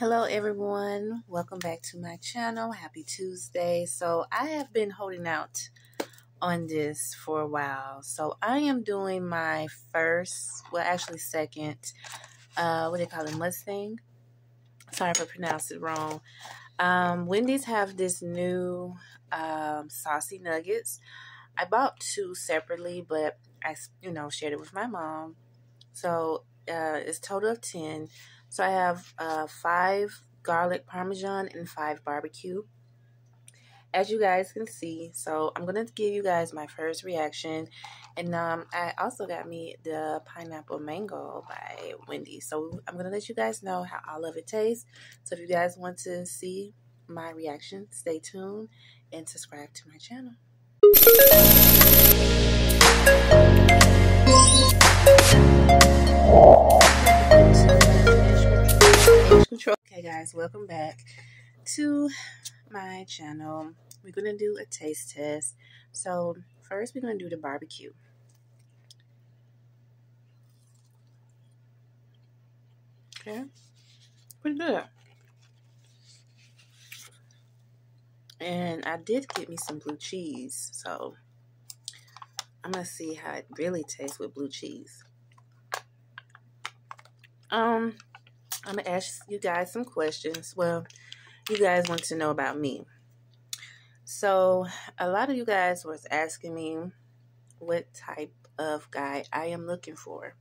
Hello, everyone. Welcome back to my channel. Happy Tuesday. So, I have been holding out on this for a while. So, I am doing my first, well, actually, second, uh, what do they call it? Mustang. Sorry if I pronounced it wrong. Um, Wendy's have this new um, saucy nuggets. I bought two separately, but I, you know, shared it with my mom. So, uh, it's total of 10 so I have uh, five garlic parmesan and five barbecue. As you guys can see, so I'm going to give you guys my first reaction. And um, I also got me the pineapple mango by Wendy. So I'm going to let you guys know how all of it tastes. So if you guys want to see my reaction, stay tuned and subscribe to my channel Okay, guys, welcome back to my channel. We're gonna do a taste test. So first, we're gonna do the barbecue. Okay, pretty good. And I did get me some blue cheese, so I'm gonna see how it really tastes with blue cheese. Um, I'm going to ask you guys some questions. Well, you guys want to know about me. So, a lot of you guys was asking me what type of guy I am looking for.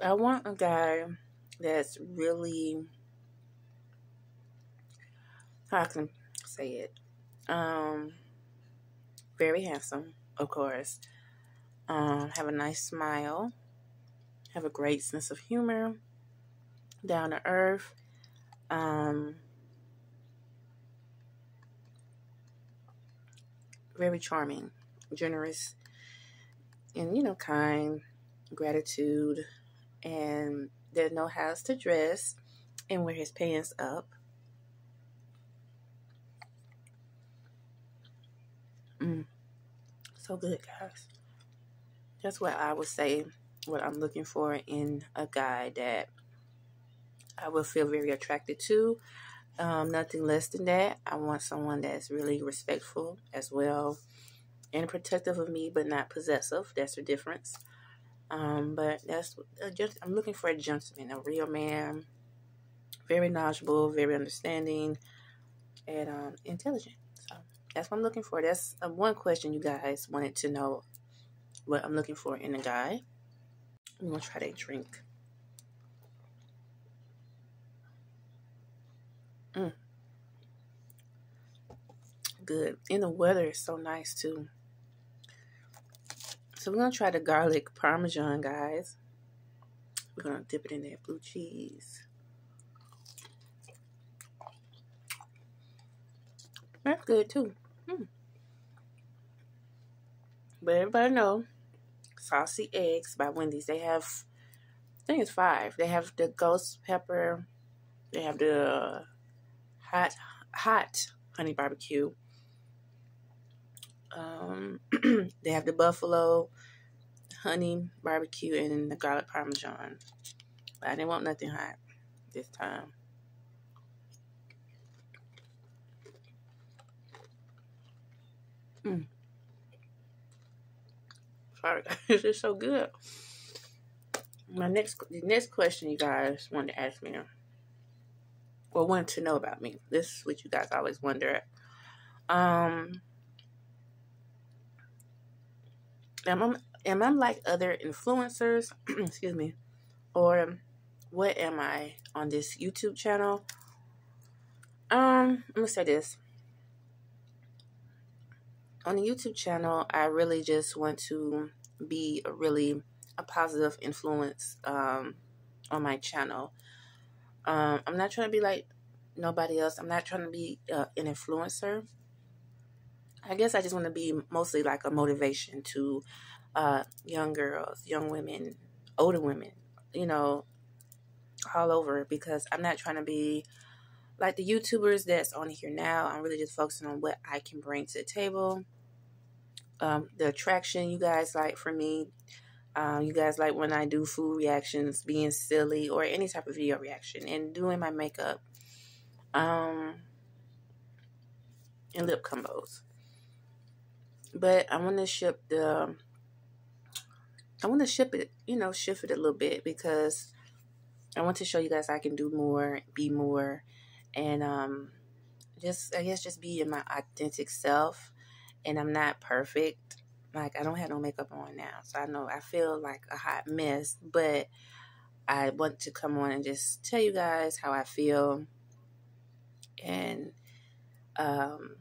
I want a guy that's really, how I can say it, um, very handsome, of course um, have a nice smile, have a great sense of humor, down to earth, um, very charming, generous, and you know, kind, gratitude, and that know how to dress and wear his pants up. Mm. So good, guys that's what I would say what I'm looking for in a guy that I will feel very attracted to. Um, nothing less than that. I want someone that's really respectful as well and protective of me, but not possessive. That's the difference. Um, but that's just I'm looking for a gentleman, a real man, very knowledgeable, very understanding, and um, intelligent. So that's what I'm looking for. That's uh, one question you guys wanted to know what I'm looking for in a guy. I'm gonna try that drink. Mm. Good. And the weather is so nice too. So we're gonna try the garlic parmesan, guys. We're gonna dip it in that blue cheese. That's good too. Mm. But everybody know Saucy Nuggs by Wendy's. They have, I think it's five. They have the ghost pepper. They have the hot, hot honey barbecue. Um, they have the buffalo honey barbecue and the garlic parmesan. I didn't want nothing hot this time. Mm. Sorry, guys, it's so good. My next, the next question you guys wanted to ask me, or wanted to know about me. This is what you guys always wonder. Um, am I am I like other influencers? excuse me, or what am I on this YouTube channel? Um, I'm gonna say this on the YouTube channel, I really just want to be a really a positive influence um, on my channel. Um, I'm not trying to be like nobody else. I'm not trying to be uh, an influencer. I guess I just want to be mostly like a motivation to uh, young girls, young women, older women, you know, all over because I'm not trying to be like the YouTubers that's on here now. I'm really just focusing on what I can bring to the table um, the attraction you guys like for me. Um, you guys like when I do food reactions, being silly, or any type of video reaction, and doing my makeup, um, and lip combos. But I want to ship the, I want to ship it, you know, shift it a little bit because I want to show you guys I can do more, be more, and um, just I guess just be in my authentic self. And I'm not perfect like I don't have no makeup on now, so I know I feel like a hot mess, but I want to come on and just tell you guys how I feel and um,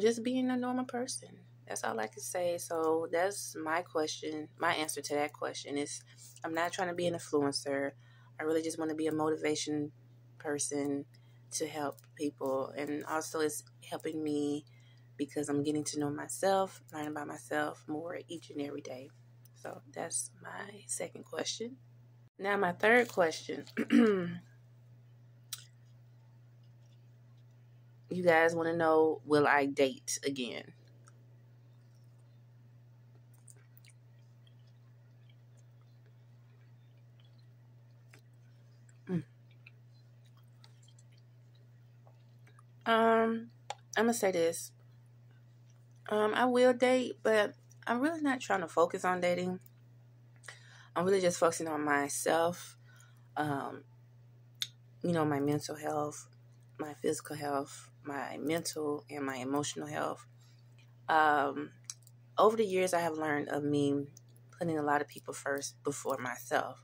just being a normal person. That's all I can say. So that's my question. My answer to that question is I'm not trying to be an influencer. I really just want to be a motivation person to help people. And also, it's helping me because I'm getting to know myself, learning about myself more each and every day. So that's my second question. Now, my third question. you guys want to know will I date again? Hmm. Um, I'm gonna say this. Um, I will date, but I'm really not trying to focus on dating. I'm really just focusing on myself, um, you know, my mental health, my physical health, my mental and my emotional health. Um, over the years, I have learned of me putting a lot of people first before myself.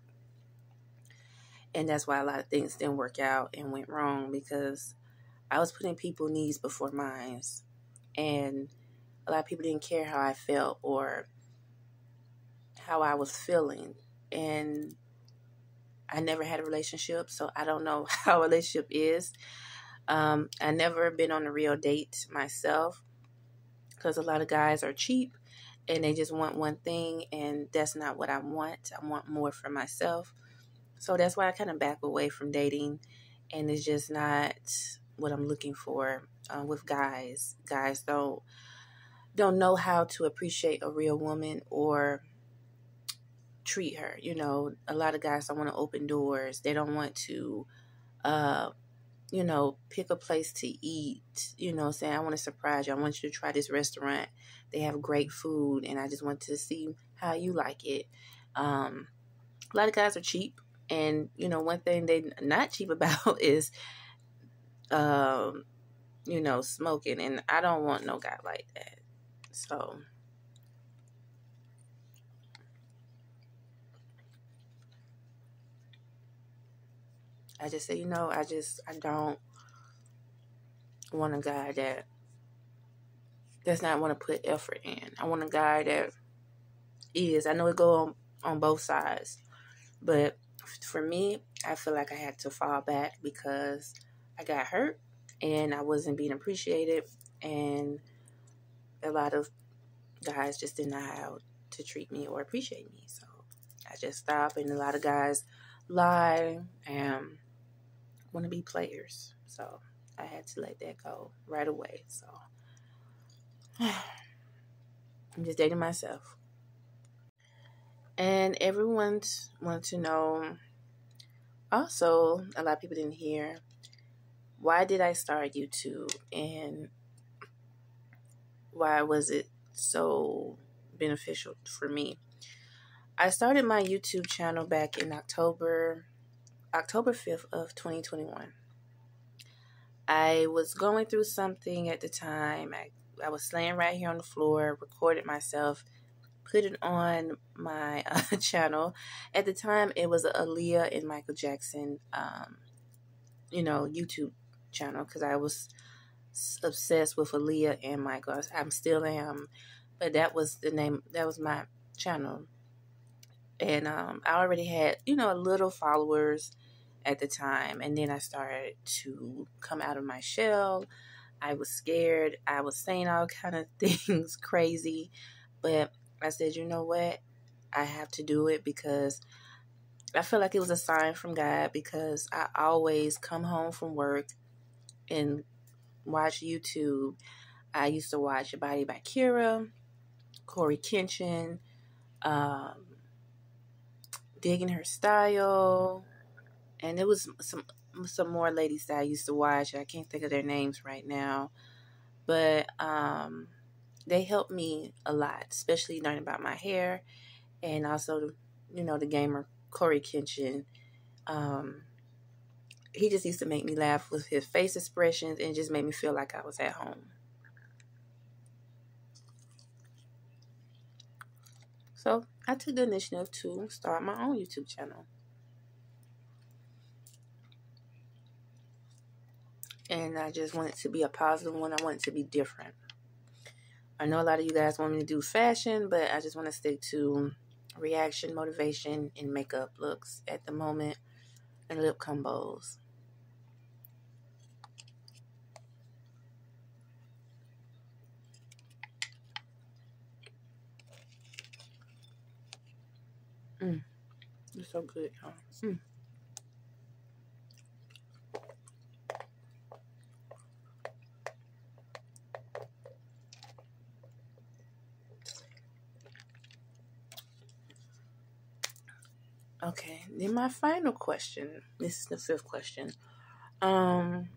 And that's why a lot of things didn't work out and went wrong because I was putting people needs before mine. And a lot of people didn't care how I felt or how I was feeling. And I never had a relationship, so I don't know how a relationship is. Um, I never been on a real date myself because a lot of guys are cheap and they just want one thing, and that's not what I want. I want more for myself. So that's why I kind of back away from dating, and it's just not what I'm looking for uh, with guys. Guys don't don't know how to appreciate a real woman or treat her. You know, a lot of guys don't want to open doors. They don't want to, uh, you know, pick a place to eat. You know, saying, I want to surprise you. I want you to try this restaurant. They have great food, and I just want to see how you like it. Um, a lot of guys are cheap. And, you know, one thing they're not cheap about is, um, you know, smoking. And I don't want no guy like that. So I just say, you know, I just I don't want a guy that does not want to put effort in. I want a guy that is. I know it go on, on both sides, but for me, I feel like I had to fall back because I got hurt and I wasn't being appreciated and a lot of guys just didn't know how to treat me or appreciate me. So I just stopped, and a lot of guys lie and want to be players. So I had to let that go right away. So I'm just dating myself. And everyone wanted to know also, a lot of people didn't hear why did I start YouTube and why was it so beneficial for me? I started my YouTube channel back in October October 5th of 2021. I was going through something at the time. I, I was laying right here on the floor, recorded myself, put it on my uh, channel. At the time, it was Aaliyah and Michael Jackson, um, you know, YouTube channel because I was obsessed with Aaliyah and Michael. I'm still am, but that was the name. That was my channel, and um, I already had you know a little followers at the time, and then I started to come out of my shell. I was scared. I was saying all kind of things crazy, but I said, you know what? I have to do it because I feel like it was a sign from God because I always come home from work and watch YouTube. I used to watch Body by Kira, Corey Kenshin, um, digging her style, and it was some some more ladies that I used to watch. I can't think of their names right now, but um, they helped me a lot, especially learning about my hair, and also, you know, the gamer Corey Kenshin. Um, he just used to make me laugh with his face expressions and just made me feel like I was at home. So I took the initiative to start my own YouTube channel. And I just want it to be a positive one. I want it to be different. I know a lot of you guys want me to do fashion, but I just want to stick to reaction, motivation, and makeup looks at the moment and lip combos. Mm. It's so good, y'all. Mm. Okay, then my final question. This is the fifth question. Um,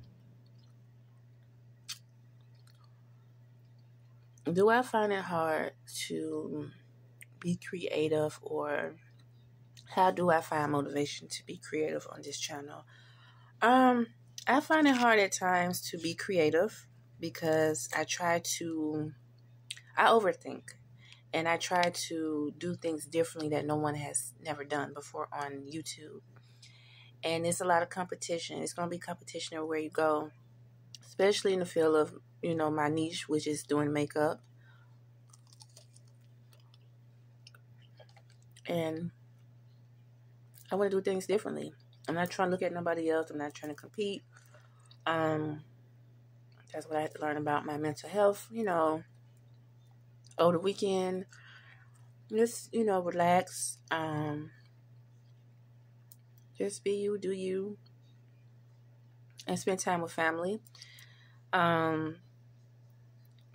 do I find it hard to be creative or how do I find motivation to be creative on this channel? Um, I find it hard at times to be creative because I try to, I overthink and I try to do things differently that no one has never done before on YouTube. And it's a lot of competition. It's going to be competition everywhere you go, especially in the field of, you know, my niche, which is doing makeup. And I want to do things differently. I'm not trying to look at nobody else. I'm not trying to compete. Um, that's what I had to learn about my mental health. You know, over the weekend, just you know, relax. Um, just be you, do you, and spend time with family. Um,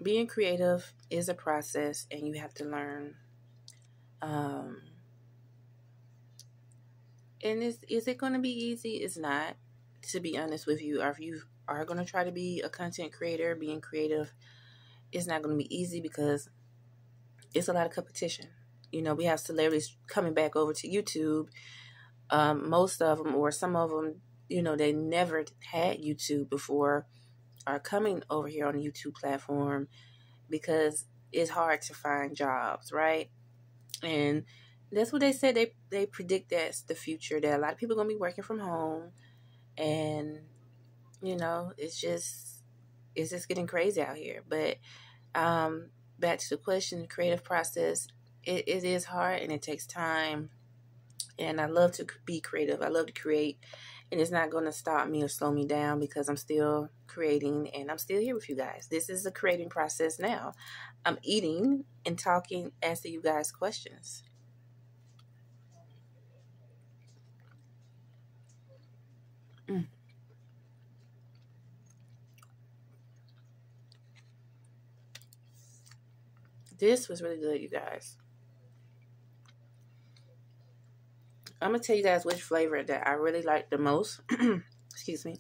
being creative is a process, and you have to learn. Um, and is is it going to be easy? It's not. To be honest with you, or if you are going to try to be a content creator, being creative, it's not going to be easy because it's a lot of competition. You know, we have celebrities coming back over to YouTube. Um, most of them, or some of them, you know, they never had YouTube before, are coming over here on the YouTube platform because it's hard to find jobs, right? And that's what they said. They they predict that's the future. That a lot of people are gonna be working from home, and you know, it's just it's just getting crazy out here. But um, back to the question, creative process, it, it is hard and it takes time. And I love to be creative. I love to create, and it's not going to stop me or slow me down because I'm still creating and I'm still here with you guys. This is the creating process now. I'm eating and talking, answering you guys questions. This was really good, you guys. I'm gonna tell you guys which flavor that I really like the most. Excuse me.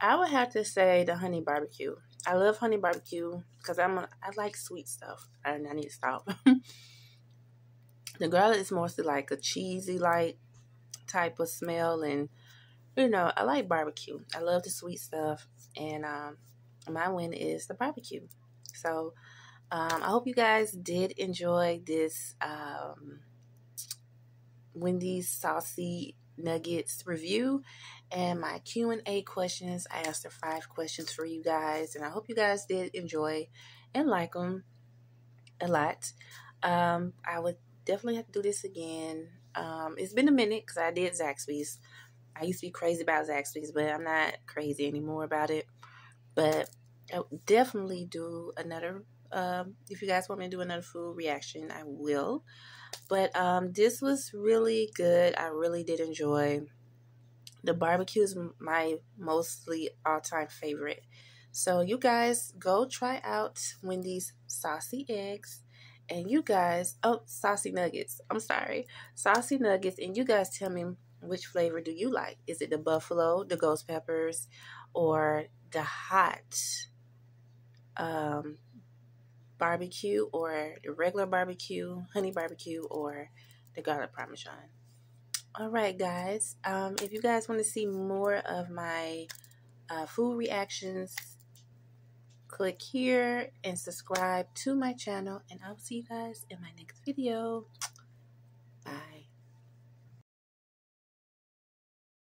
I would have to say the honey barbecue. I love honey barbecue because I'm a, I like sweet stuff, and I need to stop. the garlic is mostly like a cheesy like type of smell, and you know I like barbecue. I love the sweet stuff, and um, my win is the barbecue. So um, I hope you guys did enjoy this um, Wendy's Saucy Nuggets review and my Q&A questions. I asked her five questions for you guys, and I hope you guys did enjoy and like them a lot. Um, I would definitely have to do this again. Um, it's been a minute because I did Zaxby's. I used to be crazy about Zaxby's, but I'm not crazy anymore about it. But I would definitely do another um, if you guys want me to do another food reaction, I will. But um, this was really good. I really did enjoy. The barbecue is my mostly all time favorite. So you guys go try out Wendy's saucy nuggs and you guys, oh, saucy nuggets. I'm sorry, saucy nuggets, and you guys tell me which flavor do you like? Is it the buffalo, the ghost peppers, or the hot um, barbecue, or the regular barbecue, honey barbecue, or the garlic parmesan? All right, guys. Um, if you guys want to see more of my uh, food reactions, click here and subscribe to my channel. And I will see you guys in my next video. Bye.